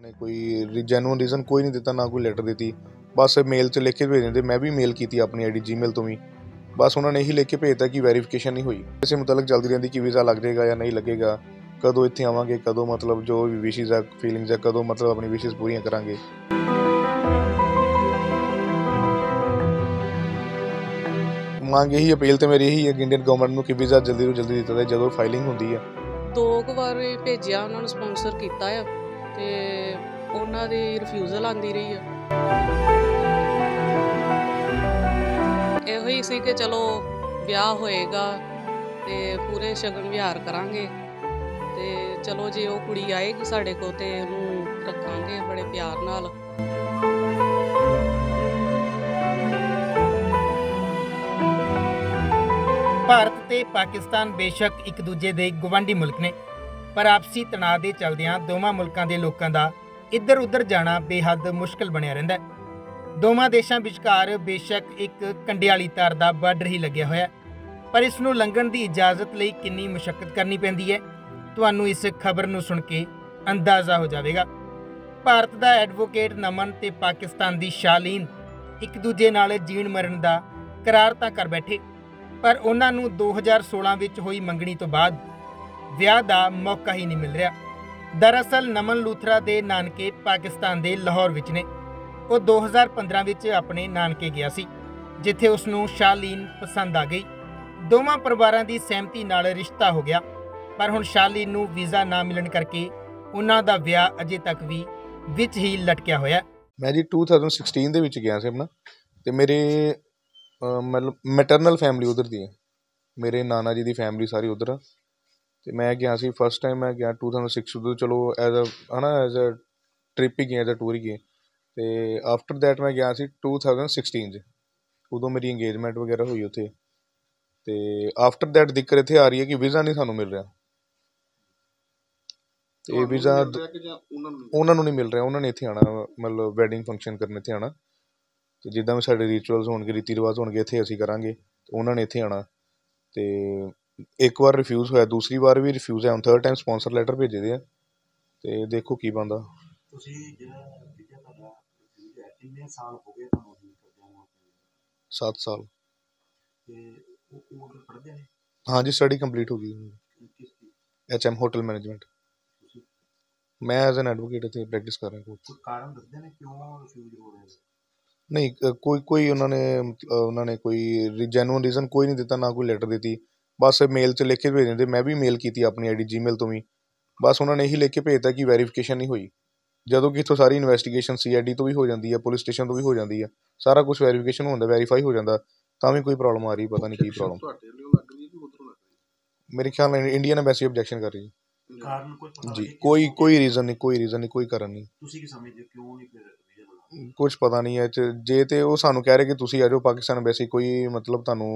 ਨੇ ਕੋਈ genuine reason ਕੋਈ ਨਹੀਂ ਦਿੱਤਾ, ਨਾ ਕੋਈ ਲੈਟਰ ਦਿੱਤੀ। ਬਸ ਮੇਲ 'ਚ ਲਿਖ ਕੇ ਭੇਜ ਦਿੰਦੇ ਮੈਂ ਵੀ ਮੇਲ ਕੀਤੀ ਆਪਣੀ ਆਈਡੀ ਜੀਮੇਲ ਤੋਂ ਵੀ। ਬਸ ਉਹਨਾਂ ਨੇ ਇਹੀ ਲਿਖ ਕੇ ਭੇਜਤਾ ਕਿ ਵੈਰੀਫਿਕੇਸ਼ਨ ਨਹੀਂ ਹੋਈ। ਇਸੇ ਮੁਤਲਕ ਚੱਲਦੀ ਰਹਿੰਦੀ ਕਿ ਵੀਜ਼ਾ ਲੱਗ ਜਾਏਗਾ ਜਾਂ ਨਹੀਂ ਲੱਗੇਗਾ। ਕਦੋਂ ਇੱਥੇ ਆਵਾਂਗੇ, ਕਦੋਂ ਮਤਲਬ ਜੋ ਵੀ ਵਿਸ਼ੇਸ ਆ ਫੀਲਿੰਗਸ ਆ, ਕਦੋਂ ਮਤਲਬ ਆਪਣੀ ਵਿਸ਼ੇਸ ਪੂਰੀਆਂ ਕਰਾਂਗੇ। ਮੰਗ ਇਹੀ, ਅਪੀਲ ਤੇ ਮੇਰੀ ਇਹੀ ਹੈ ਕਿ ਇੰਡੀਅਨ ਗਵਰਨਮੈਂਟ ਨੂੰ ਕਿ ਵੀਜ਼ਾ ਜਲਦੀ ਤੋਂ ਜਲਦੀ ਦਿੱਤਾ ਜਾਏ, ਜਦੋਂ ਫਾਈਲਿੰਗ ਹੁੰਦੀ ਹੈ ਦੋ ਕੁ ਵਾਰ ਵੀ ਭੇਜਿਆ, ਉਹਨਾਂ ਨੂੰ ਸਪਾਂਸਰ ਕੀਤਾ ਆ। ਤੇ ਉਹਨਾਂ ਦੀ ਰਿਫਿਊਜ਼ਲ ਆਂਦੀ ਰਹੀ ਆ। ਇਹੋ ਹੀ ਸੀ ਕਿ ਚਲੋ ਵਿਆਹ ਹੋਏਗਾ ਤੇ ਪੂਰੇ ਸ਼ਗਨ ਵਿਹਾਰ ਕਰਾਂਗੇ ਤੇ ਚਲੋ ਜੇ ਉਹ ਕੁੜੀ ਆਏਗੀ ਸਾਡੇ ਕੋਲ ਤੇ ਉਹਨੂੰ ਰੱਖਾਂਗੇ ਬੜੇ ਪਿਆਰ ਨਾਲ। ਭਾਰਤ ਤੇ ਪਾਕਿਸਤਾਨ ਬੇਸ਼ੱਕ ਇੱਕ ਦੂਜੇ ਦੇ ਗਵਾਂਢੀ ਮੁਲਕ ਨੇ। ਪਰ ਆਪਸੀ ਤਣਾਅ ਦੇ ਚਲਦਿਆਂ ਦੋਵਾਂ ਮੁਲਕਾਂ ਦੇ ਲੋਕਾਂ ਦਾ ਇੱਧਰ ਉੱਧਰ ਜਾਣਾ ਬੇਹੱਦ ਮੁਸ਼ਕਲ ਬਣਿਆ ਰਹਿੰਦਾ ਹੈ। ਦੋਵਾਂ ਦੇਸ਼ਾਂ ਵਿਚਕਾਰ ਬੇਸ਼ੱਕ ਇੱਕ ਕੰਡਿਆਲੀ ਤਾਰ ਦਾ ਬਾਰਡਰ ਹੀ ਲੱਗਿਆ ਹੋਇਆ ਪਰ ਇਸ ਨੂੰ ਲੰਘਣ ਦੀ ਇਜਾਜ਼ਤ ਲਈ ਕਿੰਨੀ ਮੁਸ਼ਕਲ ਕਰਨੀ ਪੈਂਦੀ ਹੈ, ਤੁਹਾਨੂੰ ਇਸ ਖਬਰ ਨੂੰ ਸੁਣ ਕੇ ਅੰਦਾਜ਼ਾ ਹੋ ਜਾਵੇਗਾ। ਭਾਰਤ ਦਾ ਐਡਵੋਕੇਟ ਨਮਨ ਤੇ ਪਾਕਿਸਤਾਨ ਦੀ ਸ਼ਾਲੀਨ ਇੱਕ ਦੂਜੇ ਨਾਲ ਜੀਣ ਮਰਨ ਦਾ ਕਰਾਰ ਤਾਂ ਕਰ ਬੈਠੇ, ਪਰ ਉਹਨਾਂ ਨੂੰ 2016 ਵਿੱਚ ਹੋਈ ਮੰਗਣੀ ਤੋਂ ਬਾਅਦ ਵਿਆਹ ਦਾ ਮੌਕਾ ਹੀ ਨਹੀਂ ਮਿਲ ਰਿਹਾ। ਦਰਅਸਲ ਨਮਨ ਲੂਥਰਾ ਦੇ ਨਾਨਕੇ ਪਾਕਿਸਤਾਨ ਦੇ ਲਾਹੌਰ ਵਿੱਚ ਨੇ। ਉਹ 2015 ਵਿੱਚ ਆਪਣੇ ਨਾਨਕੇ ਗਿਆ ਸੀ, ਜਿੱਥੇ ਉਸ ਨੂੰ ਸ਼ਾਲੀਨ ਪਸੰਦ ਆ ਗਈ। ਦੋਵਾਂ ਪਰਿਵਾਰਾਂ ਦੀ ਸਹਿਮਤੀ ਨਾਲ ਰਿਸ਼ਤਾ ਹੋ ਗਿਆ, ਪਰ ਹੁਣ ਸ਼ਾਲੀਨ ਨੂੰ ਵੀਜ਼ਾ ਨਾ ਮਿਲਣ ਕਰਕੇ ਉਹਨਾਂ ਦਾ ਵਿਆਹ ਅਜੇ ਤੱਕ ਵੀ ਵਿੱਚ ਹੀ ਲਟਕਿਆ ਹੋਇਆ ਮੈਂ ਜੀ 2016 ਦੇ ਵਿੱਚ ਗਿਆ ਸੀ ਆਪਣਾ, ਤੇ ਮੇਰੇ ਮਤਲਬ ਮੈਟਰਨਲ ਫੈਮਿਲੀ ਉਧਰ ਦੀ ਹੈ। ਮੇਰੇ ਨਾਨਾ ਜੀ ਦੀ ਫੈਮਿਲੀ ਸਾਰੀ ਉਧਰ ਆ। ਤੇ ਮੈਂ ਗਿਆ ਸੀ ਫਸਟ ਟਾਈਮ ਮੈਂ ਗਿਆ 2006 ਉਦੋਂ ਚਲੋ ਐਜ਼ ਅ ਹਨਾ ਐਜ਼ ਅ ਟ੍ਰਿਪ ਹੀ ਗਿਆ ਐਜ਼ ਅ ਟੂਰ ਹੀ ਗਿਆ। ਤੇ ਆਫਟਰ ਦੈਟ ਮੈਂ ਗਿਆ ਸੀ 2016 ਚ ਉਦੋਂ ਮੇਰੀ ਇੰਗੇਜਮੈਂਟ ਵਗੈਰਾ ਹੋਈ ਉੱਥੇ। ਤੇ ਆਫਟਰ ਦੈਟ ਦਿੱਕਤ ਇੱਥੇ ਆ ਰਹੀ ਹੈ ਕਿ ਵੀਜ਼ਾ ਨਹੀਂ ਸਾਨੂੰ ਮਿਲ ਰਿਹਾ। ਤੇ ਵੀਜ਼ਾ ਉਹਨਾਂ ਨੂੰ ਨਹੀਂ ਮਿਲ ਰਿਹਾ ਉਹਨਾਂ ਨੇ ਇੱਥੇ ਆਣਾ ਮਤਲਬ ਵੈਡਿੰਗ ਫੰਕਸ਼ਨ ਕਰਨ ਇੱਥੇ ਆਣਾ ਤੇ ਜਿੱਦਾਂ ਵੀ ਸਾਡੇ ਰਿਚੁਅਲਸ ਹੋਣਗੇ ਰੀਤੀ ਰਿਵਾਜ ਹੋਣਗੇ ਇੱਥੇ ਅਸੀਂ ਕਰਾਂਗੇ ਤੇ ਉਹਨਾਂ ਨੇ ਇੱਥੇ ਆਣਾ ਤੇ ਇੱਕ ਵਾਰ ਰਿਫਿਊਜ਼ ਹੋਇਆ ਦੂਸਰੀ ਵਾਰ ਵੀ ਰਿਫਿਊਜ਼ ਹੈ ਹੁਣ ਥਰਡ ਟਾਈਮ ਸਪਾਂਸਰ ਲੈਟਰ ਭੇਜੇ ਦੇ ਆ ਤੇ ਦੇਖੋ ਕੀ ਬੰਦਾ ਤੁਸੀਂ ਜਿਹੜਾ ਵਿਦਿਆ ਤੁਹਾਡਾ ਵਿਦਿਆ ਕਿੰਨੇ ਸਾਲ ਹੋ ਗਏ ਤੁਹਾਨੂੰ ਵੀ ਕਰਦੇ ਹੋ 7 ਸਾਲ। ਤੇ ਉਹ ਉਹ ਪੜ੍ਹਦੇ ਨੇ? ਹਾਂਜੀ ਸਟੱਡੀ ਕੰਪਲੀਟ ਹੋ ਗਈ। ਕਿਸ ਦੀ ਐਚਐਮ ਹੋਟਲ ਮੈਨੇਜਮੈਂਟ ਤੁਸੀਂ? ਮੈਂ ਐਜ਼ ਐਨ ਐਡਵੋਕੇਟ ਇੱਥੇ ਪ੍ਰੈਕਟਿਸ ਕਰ ਰਿਹਾ ਕੋਰਟ ਕੋਈ ਕਾਰਨ ਦੱਸਦੇ ਨੇ ਕਿਉਂ ਰਿਫਿਊਜ਼ ਹੋ ਰਹੇ ਨੇ? ਨਹੀਂ ਅ, ਕੋਈ ਕੋਈ ਉਹਨਾਂ ਨੇ ਅ, ਉਹਨਾਂ ਨੇ ਕੋਈ ਜੈਨੂਇਨ ਰੀਜ਼ਨ ਕੋਈ ਨਹੀਂ ਦਿੱਤਾ ਨਾ ਕੋਈ ਲੈਟਰ ਦਿੱਤੀ। ਬਸ ਮੇਲ 'ਚ ਲਿਖ ਕੇ ਭੇਜ ਦਿੰਦੇ ਮੈਂ ਵੀ ਮੇਲ ਕੀਤੀ ਆਪਣੀ ਆਈਡੀ ਜੀਮੇਲ ਤੋਂ ਵੀ। ਬਸ ਉਹਨਾਂ ਨੇ ਇਹੀ ਲਿਖ ਕੇ ਭੇਜਤਾ ਕਿ ਵੈਰੀਫਿਕੇਸ਼ਨ ਨਹੀਂ ਹੋਈ। ਜਦੋਂ ਕਿ ਇੱਥੋਂ ਸਾਰੀ ਇਨਵੈਸਟੀਗੇਸ਼ਨ ਸੀਆਈਡੀ ਤੋਂ ਵੀ ਹੋ ਜਾਂਦੀ ਹੈ ਪੁਲਿਸ ਸਟੇਸ਼ਨ ਤੋਂ ਵੀ ਹੋ ਜਾਂਦੀ ਹੈ ਸਾਰਾ ਕੁਝ ਵੈਰੀਫਿਕੇਸ਼ਨ ਹੁੰਦਾ ਵੈਰੀਫਾਈ ਹੋ ਜਾਂਦਾ ਤਾਂ ਵੀ ਕੋਈ ਪ੍ਰੋਬਲਮ ਆ ਰਹੀ ਪਤਾ ਨਹੀਂ ਕੀ ਪ੍ਰੋਬਲਮ ਤੁਹਾਡੇ ਲਈ ਲੱਗ ਰਹੀ ਹੈ ਕਿ ਉਧਰੋਂ ਲੱਗ ਰਹੀ ਮੇਰੇ ਖਿਆਲ ਨਾਲ ਇੰਡੀਅਨ ਐਮਬੈਸੀ ਆਬਜੈਕਸ਼ਨ ਕਰ ਰਹੀ ਹੈ। ਹੈ ਕਾਰਨ ਕੋਈ ਪਤਾ ਜੀ ਕੋਈ ਕੋਈ ਰੀਜ਼ਨ ਨਹੀਂ ਕੋਈ ਰੀਜ਼ਨ ਨਹੀਂ ਕੋਈ ਕਾਰਨ ਨਹੀਂ। ਤੁਸੀਂ ਕੀ ਸਮਝਦੇ ਹੋ ਕਿਉਂ ਨਹੀਂ ਫਿਰ ਵੀਜ਼ਾ ਲਗਾ ਕੁਝ ਪਤਾ ਨਹੀਂ ਹੈ ਇਹ 'ਚ ਜੇ ਤੇ ਉਹ ਸਾਨੂੰ ਕਹਿ ਰਹੇ ਕਿ ਤੁਸੀਂ ਆ ਜਾਓ ਪਾਕਿਸਤਾਨ ਐਮਬੈਸੀ ਕੋਈ ਮਤਲਬ ਤੁਹਾਨੂੰ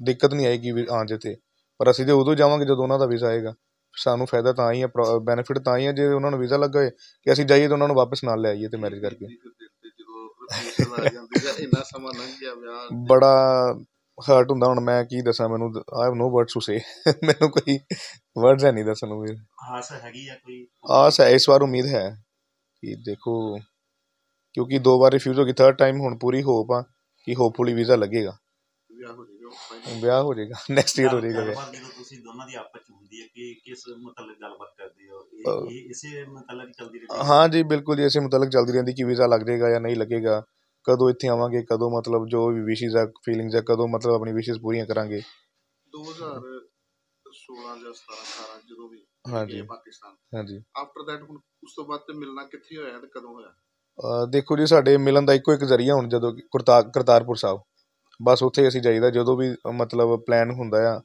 ਦਿੱਕਤ ਨਹੀਂ ਆਏਗੀ ਵੀ ਆਉਣ 'ਚ ਤੇ। ਪਰ ਅਸੀਂ ਤੇ ਉਦੋਂ ਜਾਵਾਂਗੇ ਜਦੋਂ ਉਹਨਾਂ ਦਾ ਵੀਜ਼ਾ ਆਏਗਾ। ਸਾਨੂੰ ਫਾਇਦਾ ਤਾਂ ਹੀ ਹੈ ਬੈਨੀਫਿਟ ਤਾਂ ਹੀ ਹੈ ਜੇ ਉਹਨਾਂ ਨੂੰ ਵੀਜ਼ਾ ਲੱਗਾ ਹੋਏ ਕਿ ਅਸੀਂ ਜਾਈਏ ਤਾਂ ਉਹਨਾਂ ਨੂੰ ਵਾਪਸ ਨਾਲ ਲੈ ਆਈਏ ਤੇ ਮੈਰਿਜ ਕਰਕੇ। ਇੱਕ ਦਿਨ ਤੇ ਜਦੋਂ ਰਿਫਿਊਜ਼ਲ ਆ ਜਾਂਦੀ ਹੈ ਇੰਨਾ ਸਮਾਂ ਲੰਘ ਗਿਆ ਵਿਆਹ ਬੜਾ ਹਰਟ ਹੁੰਦਾ ਹੁਣ ਮੈਂ ਕੀ ਦੱਸਾਂ ਮੈਨੂੰ I have no words to say ਮੈਨੂੰ ਕੋਈ ਵਰਡਸ ਹੈ ਨਹੀਂ ਦੱਸਣ ਨੂੰ ਵੀ। ਆਸ ਹੈਗੀ ਆ ਕੋਈ? ਆਸ ਹੈ ਇਸ ਵਾਰ ਉਮੀਦ ਹੈ ਕਿ ਦੇਖੋ ਕਿਉਂਕਿ ਦੋ ਵਾਰ ਰਿਫਿਊਜ਼ ਹੋ ਗਈ ਥਰਡ ਟਾਈਮ ਹੁਣ ਪੂਰੀ ਹੋਪ ਆ ਕਿ ਹੋਪਫੁਲੀ ਵੀਜ਼ਾ ਲੱਗੇਗਾ। ਵਿਆਹ ਹੋ ਜਾਏਗਾ ਵਿਆਹ ਹੋ ਜਾਏਗਾ ਨੈਕਸਟ ਈਅਰ ਹੋ ਜਾਏਗਾ। ਵਿਆਹ ਜਦੋਂ ਤੁਸੀਂ ਦੋਨਾਂ ਦੀ ਆਪਸ ਚ ਹੁੰਦੀ ਹੈ ਕਿ ਕਿਸ ਮਤਲਬ ਗੱਲਬਾਤ ਕਰਦੇ ਹੋ? ਇਹ ਇਸੇ ਮਤਲਬ ਚੱਲਦੀ ਰਹਿੰਦੀ ਹੈ? ਜੀ ਬਿਲਕੁਲ ਜੀ ਇਸੇ ਮੁਤਲਕ ਚੱਲਦੀ ਰਹਿੰਦੀ ਕਿ ਵੀਜ਼ਾ ਲੱਗ ਜਾਏਗਾ ਜਾਂ ਨਹੀਂ ਲੱਗੇਗਾ। ਕਦੋਂ ਇੱਥੇ ਆਵਾਂਗੇ ਕਦੋਂ ਮਤਲਬ ਜੋ ਵੀ ਵਿਸ਼ੇਸ ਆ ਫੀਲਿੰਗਸ ਆ ਕਦੋਂ ਮਤਲਬ ਆਪਣੀ ਵਿਸ਼ੇਸ ਪੂਰੀਆਂ ਕਰਾਂਗੇ। 2016 ਜਾਂ 17 18 ਜਦੋਂ ਵੀ ਹਾਂਜੀ। ਪਾਕਿਸਤਾਨ। ਹਾਂਜੀ ਆਫਟਰ ਦੈਟ ਹੁਣ ਉਸ ਤੋਂ ਬਾਅਦ ਤੇ ਮਿਲਣਾ ਕਿੱਥੇ ਹੋਇਆ ਤੇ ਕਦੋਂ ਹੋਇਆ? ਦੇਖੋ ਜੀ ਸਾਡੇ ਮਿਲਣ ਦਾ ਇੱਕੋ ਇੱਕ ਜ਼ਰੀਆ ਹੁਣ ਜਦੋਂ ਕਰਤਾਰਪੁਰ ਸਾਹਿਬ। ਬਸ ਉੱਥੇ ਅਸੀਂ ਜਾਈਦਾ ਜਦੋਂ ਵੀ ਮਤਲਬ ਪਲਾਨ ਹੁੰਦਾ ਆ।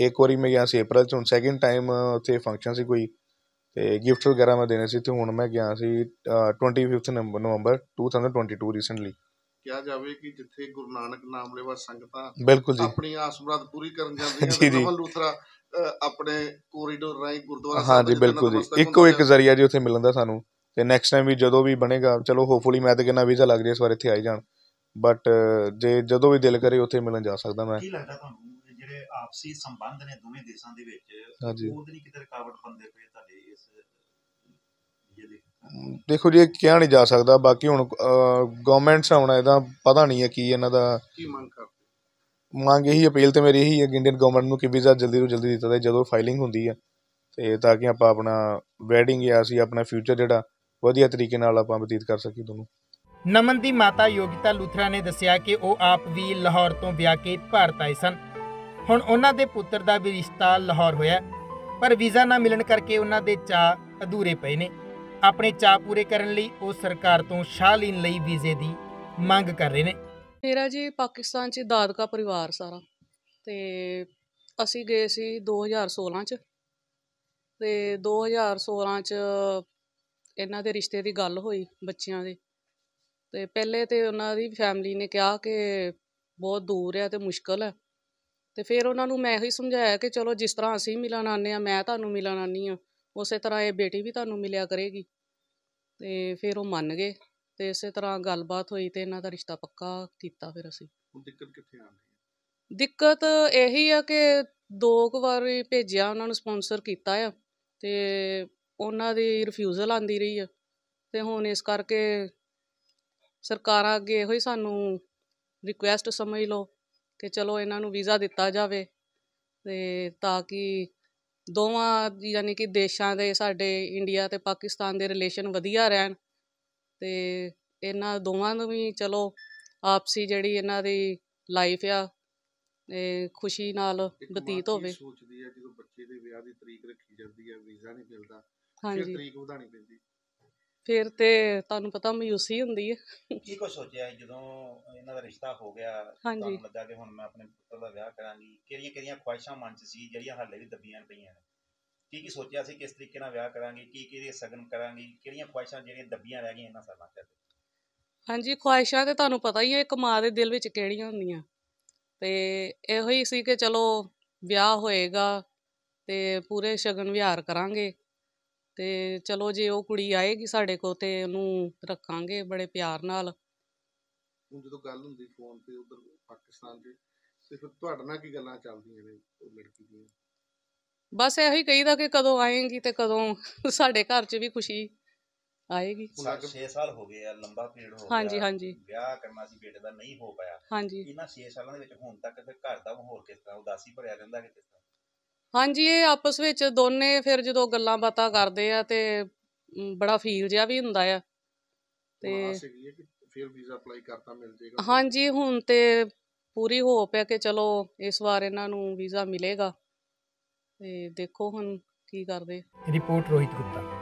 ਇੱਕ ਵਾਰੀ ਮੈਂ ਗਿਆ ਸੀ ਅਪ੍ਰੈਲ ਚ ਹੁਣ ਸੈਕਿੰਡ ਟਾਈਮ ਉੱਥੇ ਫੰਕਸ਼ਨ ਸੀ ਕੋਈ। ਤੇ ਗਿਫਟ ਵਗੈਰਾ ਮੈਂ ਦੇਣੇ ਸੀ ਤੇ ਹੁਣ ਮੈਂ ਗਿਆ ਸੀ ਅਹ 25th ਨਵੰਬਰ ਨਵੰਬਰ 2022 ਰੀਸੈਂਟਲੀ ਕਿਹਾ ਜਾਵੇ ਕਿ ਜਿੱਥੇ ਗੁਰੂ ਨਾਨਕ ਨਾਮ ਲੈਵਾ ਸੰਗਤਾਂ ਬਿਲਕੁਲ ਜੀ। ਆਪਣੀ ਆਸ ਮੁਰਾਦ ਪੂਰੀ ਕਰਨ ਜਾਂਦੀਆਂ ਜੀ, ਜੀ। ਨਵਨ ਲੂਥਰਾ ਆਪਣੇ ਕੋਰੀਡੋਰ ਰਾਹੀਂ ਗੁਰਦੁਆਰਾ ਹਾਂ ਜੀ ਬਿਲਕੁਲ ਜੀ। ਇੱਕੋ ਇੱਕ। ਜ਼ਰੀਆ ਜੀ ਉੱਥੇ ਮਿਲਣ ਦਾ ਸਾਨੂੰ। ਤੇ ਨੈਕਸਟ ਟਾਈਮ ਵੀ ਜਦੋਂ ਵੀ ਬਣੇਗਾ ਚਲੋ ਹੋਪਫੁਲੀ ਮੈਂ ਤਾਂ ਕਹਿੰਦਾ ਵੀਜ਼ਾ ਲੱਗ ਜਾਏ ਇਸ ਵਾਰ ਇੱਥੇ ਆਈ ਜਾਣ। ਬਟ ਜੇ ਜਦੋਂ ਵੀ ਦਿਲ ਕਰੇ ਉੱਥੇ ਮਿਲਣ ਜਾ ਸਕਦਾ ਮੈਂ। ਕੀ ਲੱਗਦਾ ਤੁਹਾਨੂੰ ਇਹ ਜਿਹੜੇ ਆਪਸੀ ਸੰਬੰਧ ਨੇ ਦੋਵੇਂ ਦੇਸ਼ਾਂ ਦੇ ਵਿੱਚ ਹਾਂਜੀ। ਉਹਦੇ ਨਹੀਂ ਕਿਤੇ ਰੁਕਾਵਟ ਬੰਦੇ ਪਏ ਤੁਹਾਡੇ ਇਸ ਦੇਖੋ। ਜੀ ਇਹ ਕਿਹਾ ਨਹੀਂ ਜਾ ਸਕਦਾ। ਬਾਕੀ ਹੁਣ ਗਵਰਨਮੈਂਟਸ ਆਉਣਾ ਇਹਦਾ ਪਤਾ ਨਹੀਂ ਹੈ ਕੀ ਇਹਨਾਂ ਦਾ ਕੀ ਮੰਗ ਕਰਦੇ? ਮੰਗ ਇਹੀ ਅਪੀਲ ਤੇ ਮੇਰੀ ਇਹੀ ਹੈ ਕਿ ਇੰਡੀਅਨ ਗਵਰਨਮੈਂਟ ਨੂੰ ਕਿ ਵੀਜ਼ਾ ਜਲਦੀ ਤੋਂ ਜਲਦੀ ਦਿੱਤਾ ਜਾਏ ਜਦੋਂ ਫਾਈਲਿੰਗ ਹੁੰਦੀ ਹੈ। ਤੇ ਤਾਂ ਕਿ ਆਪਾਂ ਆਪਣਾ ਵੈਡਿੰਗ ਜਾਂ ਅਸੀਂ ਆਪਣਾ ਫਿਊਚਰ ਜਿਹੜਾ ਵਧੀਆ ਤਰੀਕੇ ਨਾਲ ਆਪਾਂ ਬਤੀਤ ਕਰ ਸਕੀਏ ਦੋਨੋਂ। ਨਮਨ ਦੀ ਮਾਤਾ ਯੋਗਿਤਾ ਲੂਥਰਾ ਨੇ ਦੱਸਿਆ ਕਿ ਉਹ ਆਪ ਵੀ ਲਾਹੌਰ ਤੋਂ ਵਿਆਹ ਕੇ ਭਾਰਤ ਆਏ ਸਨ। ਹੁਣ ਉਹਨਾਂ ਦੇ ਪੁੱਤਰ ਦਾ ਵੀ ਰਿਸ਼ਤਾ ਲਾਹੌਰ ਹੋਇਆ ਪਰ ਵੀਜ਼ਾ ਨਾ ਮਿਲਣ ਕਰਕੇ ਉਹਨਾਂ ਦੇ ਚਾਅ ਅਧੂਰੇ ਪਏ ਨੇ। ਆਪਣੇ ਚਾਅ ਪੂਰੇ ਕਰਨ ਲਈ ਉਹ ਸਰਕਾਰ ਤੋਂ ਸ਼ਾਲੀਨ ਲਈ ਵੀਜ਼ੇ ਦੀ ਮੰਗ ਕਰ ਰਹੇ ਨੇ। ਮੇਰਾ ਜੀ ਪਾਕਿਸਤਾਨ 'ਚ ਦਾਦਕਾ ਪਰਿਵਾਰ ਸਾਰਾ। ਤੇ ਅਸੀਂ ਗਏ ਸੀ 2016 'ਚ। ਤੇ 2016 'ਚ ਇਹਨਾਂ ਦੇ ਰਿਸ਼ਤੇ ਦੀ ਗੱਲ ਹੋਈ ਬੱਚਿਆਂ ਦੇ। ਤੇ ਪਹਿਲੇ ਤੇ ਉਹਨਾਂ ਦੀ ਫੈਮਿਲੀ ਨੇ ਕਿਹਾ ਕਿ ਬਹੁਤ ਦੂਰ ਹੈ ਤੇ ਮੁਸ਼ਕਲ ਹੈ। ਤੇ ਫਿਰ ਉਹਨਾਂ ਨੂੰ ਮੈਂ ਇਹੀ ਸਮਝਾਇਆ ਕਿ ਚਲੋ ਜਿਸ ਤਰ੍ਹਾਂ ਅਸੀਂ ਮਿਲਣ ਆਉਂਦੇ ਆ ਮੈਂ ਤੁਹਾਨੂੰ ਮਿਲਣ ਆਉਂਦੀ ਆ ਉਸੇ ਤਰ੍ਹਾਂ ਇਹ ਬੇਟੀ ਵੀ ਤੁਹਾਨੂੰ ਮਿਲਿਆ ਕਰੇਗੀ। ਤੇ ਫਿਰ ਉਹ ਮੰਨ ਗਏ ਤੇ ਇਸੇ ਤਰ੍ਹਾਂ ਗੱਲਬਾਤ ਹੋਈ ਤੇ ਇਹਨਾਂ ਦਾ ਰਿਸ਼ਤਾ ਪੱਕਾ ਕੀਤਾ ਫਿਰ ਅਸੀਂ। ਹੁਣ ਦਿੱਕਤ ਕਿੱਥੇ ਆਉਂਦੀ ਹੈ ਦਿੱਕਤ ਇਹੀ ਆ ਕਿ ਦੋ ਕੁ ਵਾਰੀ ਭੇਜਿਆ ਉਹਨਾਂ ਨੂੰ ਸਪਾਂਸਰ ਕੀਤਾ ਆ ਤੇ ਉਹਨਾਂ ਦੀ ਰਿਫਿਊਜ਼ਲ ਆਂਦੀ ਰਹੀ ਆ। ਤੇ ਹੁਣ ਇਸ ਕਰਕੇ ਸਰਕਾਰਾਂ ਅੱਗੇ ਇਹੋ ਹੀ ਸਾਨੂੰ ਰਿਕੁਐਸਟ ਸਮਝ ਲਓ ਕਿ ਚਲੋ ਇਹਨਾਂ ਨੂੰ ਵੀਜ਼ਾ ਦਿੱਤਾ ਜਾਵੇ ਤੇ ਤਾਂ ਕਿ ਦੋਵਾਂ ਯਾਨੀ ਕਿ ਦੇਸ਼ਾਂ ਦੇ ਸਾਡੇ ਇੰਡੀਆ ਤੇ ਪਾਕਿਸਤਾਨ ਦੇ ਰਿਲੇਸ਼ਨ ਵਧੀਆ ਰਹਿਣ ਤੇ ਇਹਨਾਂ ਦੋਵਾਂ ਨੂੰ ਵੀ ਚਲੋ ਆਪਸੀ ਜਿਹੜੀ ਇਹਨਾਂ ਦੀ ਲਾਈਫ ਆ ਇਹ ਖੁਸ਼ੀ ਨਾਲ ਬਤੀਤ ਹੋਵੇ। ਸੋਚਦੀ ਹੈ ਜਦੋਂ ਬੱਚੇ ਦੇ ਵਿਆਹ ਦੀ ਤਰੀਕ ਰੱਖੀ ਜਾਂਦੀ ਹੈ ਵੀਜ਼ਾ ਨਹੀਂ ਮਿਲਦਾ ਫਿਰ ਹਾਂਜੀ। ਤਰੀਕ ਵਧਾਣੀ ਪੈਂਦੀ। ਫਿਰ ਤੇ ਤੁਹਾਨੂੰ ਪਤਾ ਮਾਯੂਸੀ ਹੁੰਦੀ ਹੈ ਕੀ ਕੁਛ ਸੋਚਿਆ ਸੀ ਜਦੋਂ ਇਹਨਾਂ ਦਾ ਰਿਸ਼ਤਾ ਹੋ ਗਿਆ? ਹਾਂਜੀ। ਤੁਹਾਨੂੰ ਲੱਗਾ ਕਿ ਹੁਣ ਮੈਂ ਆਪਣੇ ਪੁੱਤਰ ਦਾ ਵਿਆਹ ਕਰਾਂਗੀ। ਕਿਹੜੀਆਂ ਕਿਹੜੀਆਂ ਖੁਆਇਸ਼ਾਂ ਮਨ 'ਚ ਸੀ ਜਿਹੜੀਆਂ ਹਾਲੇ ਵੀ ਦੱਬੀਆਂ ਪਈਆਂ ਨੇ? ਕੀ ਕੀ ਸੋਚਿਆ ਸੀ ਕਿਸ ਤਰੀਕੇ ਨਾਲ ਵਿਆਹ ਕਰਾਂਗੀ? ਕੀ ਕਿਹਦੇ ਸਗਨ ਕਰਾਂਗੀ? ਕਿਹੜੀਆਂ ਖੁਆਇਸ਼ਾਂ ਜਿਹੜੀਆਂ ਦੱਬੀਆਂ ਰਹਿ ਗਈਆਂ ਇਹਨਾਂ ਸਾਲਾਂ 'ਚ? ਹਾਂਜੀ ਖੁਆਇਸ਼ਾਂ ਤੇ ਤੁਹਾਨੂੰ ਪਤਾ ਹੀ ਹੈ ਇੱਕ ਮਾਂ ਦੇ ਦਿਲ ਵਿੱਚ ਕਿਹੜੀਆਂ ਹੁੰਦੀਆਂ। ਤੇ ਇਹੋ ਹੀ ਸੀ ਕਿ ਚਲੋ ਵਿਆਹ ਹੋਏਗਾ ਤੇ ਪੂਰੇ ਸ਼ਗਨ ਵਿਹਾਰ ਕਰਾਂਗੇ। ਤੇ ਚਲੋ ਜੇ ਉਹ ਕੁੜੀ ਆਏਗੀ ਸਾਡੇ ਕੋਲ ਤੇ ਉਹਨੂੰ ਰੱਖਾਂਗੇ ਬੜੇ ਪਿਆਰ ਨਾਲ। ਹੁਣ ਜਦੋਂ ਗੱਲ ਹੁੰਦੀ ਫੋਨ ਤੇ ਉਧਰ ਪਾਕਿਸਤਾਨ 'ਚ ਤੇ ਫਿਰ ਤੁਹਾਡੇ ਨਾਲ ਕੀ ਗੱਲਾਂ ਚੱਲਦੀਆਂ ਨੇ ਉਹ ਲੜਕੀ ਦੀਆਂ? ਬਸ ਇਹੋ ਹੀ ਕਹੀਦਾ ਕਿ ਕਦੋਂ ਆਏਗੀ ਤੇ ਕਦੋਂ ਸਾਡੇ ਘਰ 'ਚ ਵੀ ਖੁਸ਼ੀ ਆਏਗੀ। ਹੁਣ ਅੱਗੇ- 6 ਸਾਲ ਹੋ ਗਏ ਆ ਲੰਬਾ ਪੀਰੀਅਡ ਹੋ ਹਾਂਜੀ, ਗਿਆ ਹਾਂਜੀ। ਵਿਆਹ ਕਰਨਾ ਸੀ ਬੇਟੇ ਦਾ ਨਹੀਂ ਹੋ ਪਾਇਆ। ਹਾਂਜੀ। ਇਹਨਾਂ 6 ਸਾਲਾਂ ਦੇ ਵਿੱਚ ਹੁਣ ਤੱਕ ਫਿਰ ਘਰ ਦਾ ਮਾਹੌਲ ਕਿਸ ਤਰ੍ਹਾਂ ਉਦਾਸੀ ਭਰਿਆ ਰਹਿੰਦਾ ਕਿ ਕਿਸ ਤਰ੍ਹਾਂ? ਹਾਂਜੀ ਇਹ ਆਪਸ ਵਿੱਚ ਦੋਨੇ ਫਿਰ ਜਦੋਂ ਗੱਲਾਂ ਬਾਤਾਂ ਕਰਦੇ ਆ ਤੇ ਬੜਾ ਫੀਲ ਜਿਹਾ ਵੀ ਹੁੰਦਾ ਆ। ਤੇ ਆਸ ਹੈਗੀ ਹੈ ਕਿ ਫਿਰ ਵੀਜ਼ਾ ਅਪਲਾਈ ਕਰਤਾ ਮਿਲ ਜਾਏਗਾ ਹਾਂਜੀ ਹੁਣ ਤੇ ਪੂਰੀ ਹੋਪ ਹੈ ਕਿ ਚਲੋ ਇਸ ਵਾਰ ਇਹਨਾਂ ਨੂੰ ਵੀਜ਼ਾ ਮਿਲੇਗਾ। ਤੇ ਦੇਖੋ ਹੁਣ ਕੀ ਕਰਦੇ। ਰਿਪੋਰਟ ਰੋਹਿਤ ਗੁਪਤਾ।